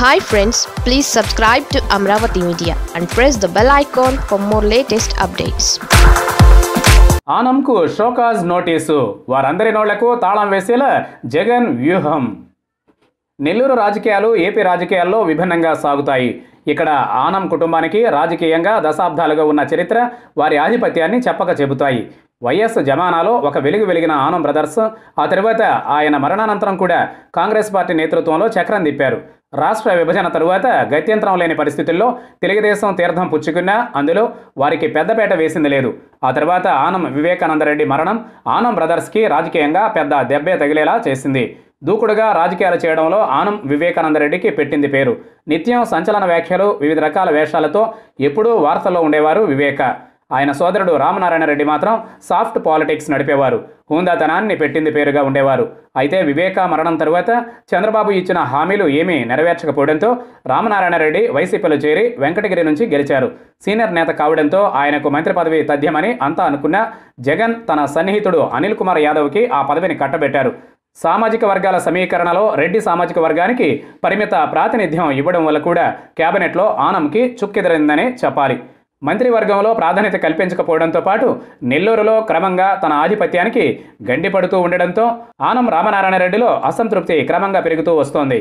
Hi friends please subscribe to Amaravati media and press the bell icon for more latest updates ఆనంకు show cause notice. వారందరి నోళ్ళకు తాళం వేసేలా జగన్ వ్యూహం. నెల్లూరు రాజకీయాలు AP రాజకీయాల్లో విభిన్నంగా సాగుతాయి. ఇక్కడ ఆనం కుటుంబానికి రాజకీయంగా దశాబ్దాలుగా ఉన్న చరిత్ర వారి ఆధిపత్యాన్ని చెప్పక చెబుతాయి. వైఎస్ జమానాలో ఒక వెలుగు వెలిగిన ఆనం బ్రదర్స్ ఆ తర్వాత ఆయన మరణానంతరం కూడా కాంగ్రెస్ పార్టీ నేతృత్వంలో చక్రం తిప్పారు. రాష్ట్ర విభజన తరువాత గత్యంతరం లేని పరిస్థితుల్లో తెలుగుదేశం తీర్థం పుచ్చుకున్నా అందులో వారికి పెద్దపేట వేసింది లేదు. ఆ తర్వాత ఆనం వివేకానందరెడ్డి మరణం ఆనం బ్రదర్స్కి రాజకీయంగా పెద్ద దెబ్బే తగిలేలా చేసింది. దూకుడుగా రాజకీయాలు చేయడంలో ఆనం వివేకానందరెడ్డికి పెట్టింది పేరు. నిత్యం సంచలన వ్యాఖ్యలు వివిధ రకాల వేషాలతో ఎప్పుడూ వార్తల్లో ఉండేవారు వివేక. ఆయన సోదరుడు రామనారాయణ రెడ్డి మాత్రం సాఫ్ట్ పాలిటిక్స్ నడిపేవారు. హూందాతనాన్ని పెట్టింది పేరుగా ఉండేవారు. అయితే వివేక మరణం తరువాత చంద్రబాబు ఇచ్చిన హామీలు ఏమీ నెరవేర్చకపోవడంతో రామనారాయణ రెడ్డి వైసీపీలో చేరి వెంకటగిరి నుంచి గెలిచారు. సీనియర్ నేత కావడంతో ఆయనకు మంత్రి పదవి తథ్యమని అంతా అనుకున్న జగన్ తన సన్నిహితుడు అనిల్ కుమార్ యాదవ్కి ఆ పదవిని కట్టబెట్టారు. సామాజిక వర్గాల సమీకరణలో రెడ్డి సామాజిక వర్గానికి పరిమిత ప్రాతినిధ్యం ఇవ్వడం వల్ల కూడా కేబినెట్లో ఆనంకి చుక్కెదిరిందనే చెప్పాలి. మంత్రివర్గంలో ప్రాధాన్యత కల్పించకపోవడంతో పాటు నెల్లూరులో క్రమంగా తన ఆధిపత్యానికి గండిపడుతూ ఉండడంతో ఆనం రామనారాయణ రెడ్డిలో అసంతృప్తి క్రమంగా పెరుగుతూ వస్తోంది.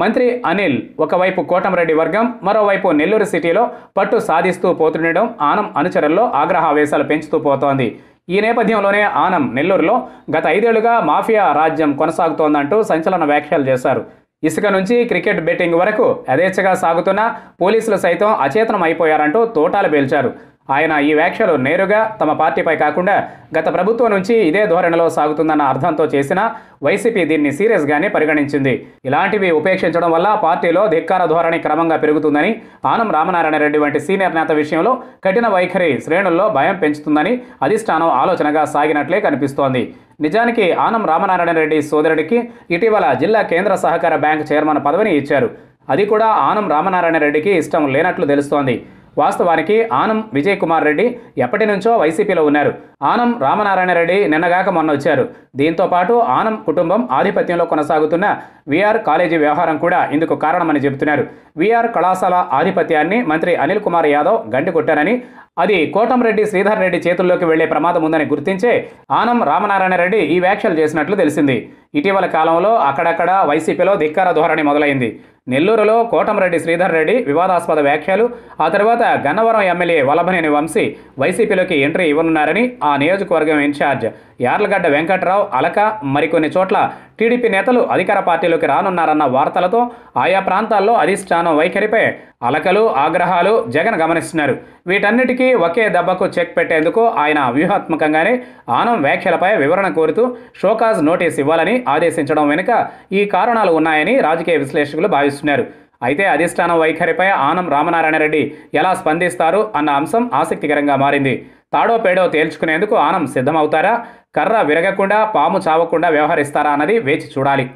మంత్రి అనిల్ ఒకవైపు కోటంరెడ్డి వర్గం మరోవైపు నెల్లూరు సిటీలో పట్టు సాధిస్తూ పోతుండడం ఆనం అనుచరుల్లో ఆగ్రహావేశాలు పెంచుతూ పోతోంది. ఈ నేపథ్యంలోనే ఆనం నెల్లూరులో గత ఐదేళ్ళుగా మాఫియా రాజ్యం కొనసాగుతోందంటూ సంచలన వ్యాఖ్యలు చేశారు. ఇసుక నుంచి క్రికెట్ బెట్టింగ్ వరకు యథేచ్ఛగా సాగుతున్న పోలీసులు సైతం అచేతనం అయిపోయారంటూ తోటాలు పేల్చారు. ఆయన ఈ వ్యాఖ్యలు నేరుగా తమ పార్టీపై కాకుండా గత ప్రభుత్వం నుంచి ఇదే ధోరణిలో సాగుతుందన్న అర్థంతో చేసిన వైసీపీ దీన్ని సీరియస్గానే పరిగణించింది. ఇలాంటివి ఉపేక్షించడం వల్ల పార్టీలో ధిక్కార ధోరణి క్రమంగా పెరుగుతుందని ఆనం రామనారాయణ రెడ్డి వంటి సీనియర్ నేత విషయంలో కఠిన వైఖరి శ్రేణుల్లో భయం పెంచుతుందని అధిష్టానం ఆలోచనగా సాగినట్లే కనిపిస్తోంది. నిజానికి ఆనం రామనారాయణ రెడ్డి సోదరుడికి ఇటీవల జిల్లా కేంద్ర సహకార బ్యాంక్ చైర్మన్ పదవిని ఇచ్చారు. అది కూడా ఆనం రామనారాయణ రెడ్డికి ఇష్టం లేనట్లు తెలుస్తోంది. వాస్తవానికి ఆనం విజయ్ కుమార్ రెడ్డి ఎప్పటి నుంచో వైసీపీలో ఉన్నారు. ఆనం రామనారాయణ రెడ్డి నిన్నగాక మొన్న వచ్చారు. దీంతో పాటు ఆనం కుటుంబం ఆధిపత్యంలో కొనసాగుతున్న విఆర్ కాలేజీ వ్యవహారం కూడా ఇందుకు కారణమని చెబుతున్నారు. విఆర్ కళాశాల ఆధిపత్యాన్ని మంత్రి అనిల్ కుమార్ యాదవ్ గండి కొట్టారని అది కోటంరెడ్డి శ్రీధర్ రెడ్డి చేతుల్లోకి వెళ్ళే ప్రమాదం ఉందని గుర్తించే ఆనం రామనారాయణ రెడ్డి ఈ వ్యాఖ్యలు చేసినట్లు తెలిసింది. ఇటీవల కాలంలో అక్కడక్కడ వైసీపీలో ధిక్కార ధోరణి మొదలైంది. నెల్లూరులో కోటంరెడ్డి శ్రీధర్ రెడ్డి వివాదాస్పద వ్యాఖ్యలు ఆ తర్వాత గన్నవరం ఎమ్మెల్యే వల్లభనేని వంశీ వైసీపీలోకి ఎంట్రీ ఇవ్వనున్నారని ఆ నియోజకవర్గం ఇన్ఛార్జ్ యార్లగడ్డ వెంకట్రావు అలక మరికొన్ని చోట్ల టీడీపీ నేతలు అధికార పార్టీలోకి రానున్నారన్న వార్తలతో ఆయా ప్రాంతాల్లో అధిష్టానం వైఖరిపై అలకలు ఆగ్రహాలు జగన్ గమనిస్తున్నారు. వీటన్నిటికీ ఒకే దెబ్బకు చెక్ పెట్టేందుకు ఆయన వ్యూహాత్మకంగానే ఆనం వ్యాఖ్యలపై వివరణ కోరుతూ షోకాజ్ నోటీస్ ఇవ్వాలని ఆదేశించడం వెనుక ఈ కారణాలు ఉన్నాయని రాజకీయ విశ్లేషకులు భావిస్తున్నారు. అయితే అధిష్టానం వైఖరిపై ఆనం రామనారాయణ రెడ్డి ఎలా స్పందిస్తారు అన్న అంశం ఆసక్తికరంగా మారింది. తాడో పేడో తేల్చుకునేందుకు ఆనం సిద్ధమవుతారా? కర్ర విరగకుండా పాము చావకుండా వ్యవహరిస్తారా అన్నది వేచి చూడాలి.